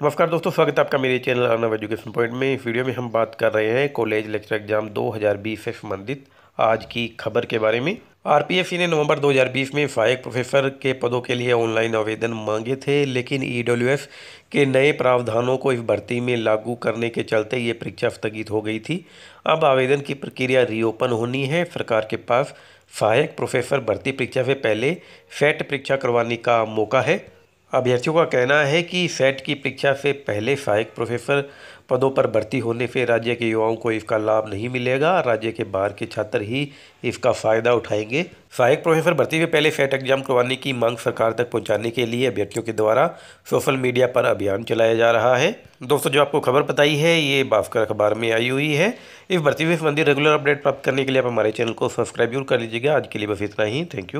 नमस्कार दोस्तों, स्वागत है आपका मेरे चैनल अर्नव एजुकेशन पॉइंट में। इस वीडियो में हम बात कर रहे हैं कॉलेज लेक्चर एग्ज़ाम 2020 से संबंधित आज की खबर के बारे में। आरपीएससी ने नवंबर 2020 में सहायक प्रोफेसर के पदों के लिए ऑनलाइन आवेदन मांगे थे, लेकिन ईडब्ल्यूएस के नए प्रावधानों को इस भर्ती में लागू करने के चलते ये परीक्षा स्थगित हो गई थी। अब आवेदन की प्रक्रिया रीओपन होनी है। सरकार के पास सहायक प्रोफेसर भर्ती परीक्षा से पहले सेट परीक्षा करवाने का मौका है। अभ्यर्थियों का कहना है कि सेट की परीक्षा से पहले सहायक प्रोफेसर पदों पर भर्ती होने से राज्य के युवाओं को इसका लाभ नहीं मिलेगा। राज्य के बाहर के छात्र ही इसका फ़ायदा उठाएँगे। सहायक प्रोफेसर भर्ती से पहले सेट एग्ज़ाम करवाने की मांग सरकार तक पहुँचाने के लिए अभ्यर्थियों के द्वारा सोशल मीडिया पर अभियान चलाया जा रहा है। दोस्तों, जो आपको खबर बताई है, ये भास्कर अखबार में आई हुई है। इस भर्ती से संबंधित रेगुलर अपडेट प्राप्त करने के लिए आप हमारे चैनल को सब्सक्राइब ज़रूर कर लीजिएगा। आज के लिए बस इतना ही। Thank you